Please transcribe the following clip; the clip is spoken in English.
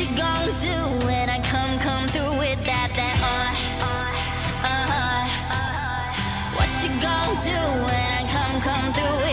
you gonna do when I come come through with that that uh uh, -huh. What you gonna do when I come come through?